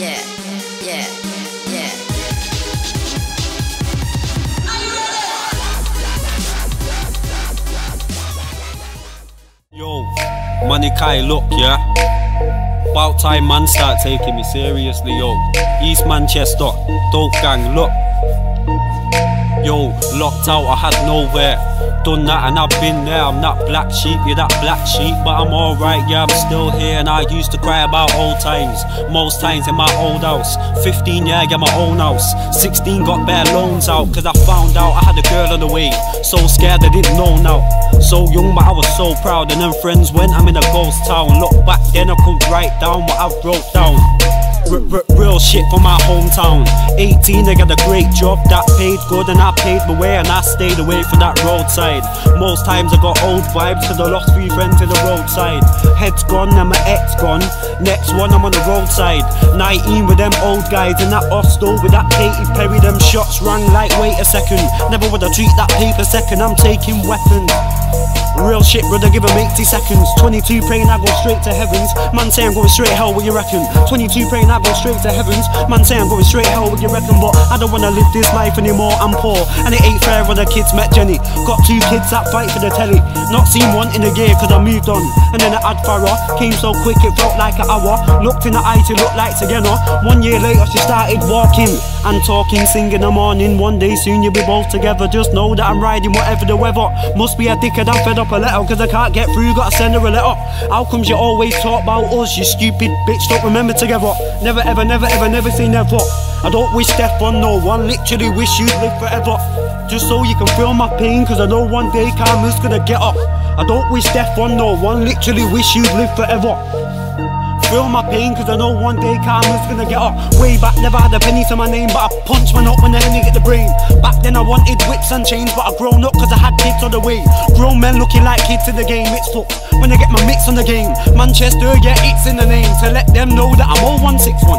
yeah, yeah, yeah. Yo, Manikye, look, yeah. About time man start taking me seriously, yo. East Manchester, dope gang, look. Yo, locked out, I had nowhere. Done that and I've been there. I'm not black sheep, you're that black sheep, but I'm alright, yeah, I'm still here. And I used to cry about old times, most times in my old house. 15, yeah, get my own house. 16, got bare loans out, cause I found out I had a girl on the way. So scared I didn't know now. So young, but I was so proud. And then friends went, I'm in a ghost town. Look back then, I couldn't write down what I wrote down. Real shit from my hometown. 18, I got a great job that paid good, and I paid my way, and I stayed away from that roadside. Most times I got old vibes, cause I lost three friends to the roadside. Head's gone, and my ex gone. Next one, I'm on the roadside. 19 with them old guys in that hostel with that Katy Perry. Them shots rang like, wait a second. Never would I treat that paper second, I'm taking weapons. Real shit, brother, give him 80 seconds. 22 praying I go straight to heavens. Man say I'm going straight hell, what you reckon? 22 praying I go straight to heavens. Man say I'm going straight hell, what you reckon? But I don't wanna live this life anymore, I'm poor. And it ain't fair when the kids met Jenny. Got two kids that fight for the telly. Not seen one in a year cause I moved on. And then I had Farah, came so quick it felt like an hour. Looked in the eye, she looked like together. One year later she started walking and talking, singing the morning. One day soon you'll be both together. Just know that I'm riding whatever the weather. Must be a dickhead, I'm fed up a letter cause I can't get through, gotta send her a letter. How comes you always talk about us, you stupid bitch, don't remember together. Never ever, never ever, never say never. I don't wish death on no one, literally wish you'd live forever. Just so you can feel my pain, cause I know one day karma's gonna get up. I don't wish death on no one, literally wish you'd live forever. Feel my pain cause I know one day karma's gonna get up. Way back never had a penny to my name But I punch man up when enemy get the brain. Back then I wanted whips and chains But I grown up cause I had kids on the way. Grown men looking like kids in the game It's fucked when I get my mix on the game. Manchester, yeah it's in the name To let them know that I'm all 0161.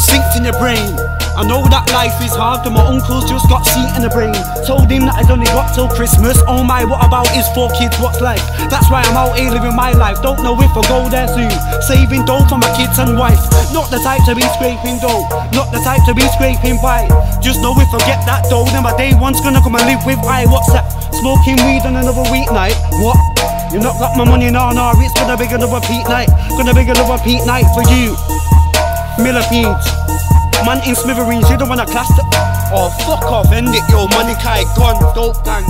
Synced in your brain I know that life is hard, but my uncle's just got seat in the brain. Told him that I'd only got till Christmas. Oh my, what about his four kids? What's life? That's why I'm out here living my life. Don't know if I'll go there soon. Saving dough for my kids and wife. Not the type to be scraping dough. Not the type to be scraping by. Just know if I get that dough, then my day one's gonna come and live with I. What's that? Smoking weed on another weeknight. What? You not got my money, no, no. It's gonna be another peak night. Gonna be another peak night for you. Millipedes. Man in smithereens, you don't wanna class the Oh fuck off, end it, yo, Manikye gone, dope gang.